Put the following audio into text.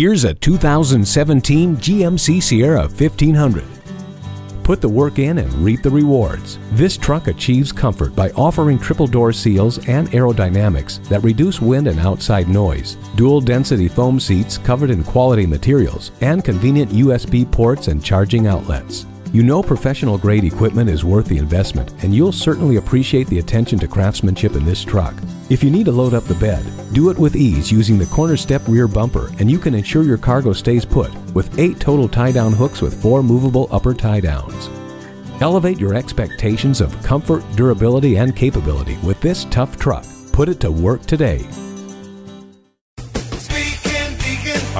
Here's a 2017 GMC Sierra 1500. Put the work in and reap the rewards. This truck achieves comfort by offering triple door seals and aerodynamics that reduce wind and outside noise, dual density foam seats covered in quality materials, and convenient USB ports and charging outlets. You know professional grade equipment is worth the investment, and you'll certainly appreciate the attention to craftsmanship in this truck. If you need to load up the bed, do it with ease using the corner step rear bumper, and you can ensure your cargo stays put with eight total tie down hooks with four movable upper tie downs. Elevate your expectations of comfort, durability, and capability with this tough truck. Put it to work today.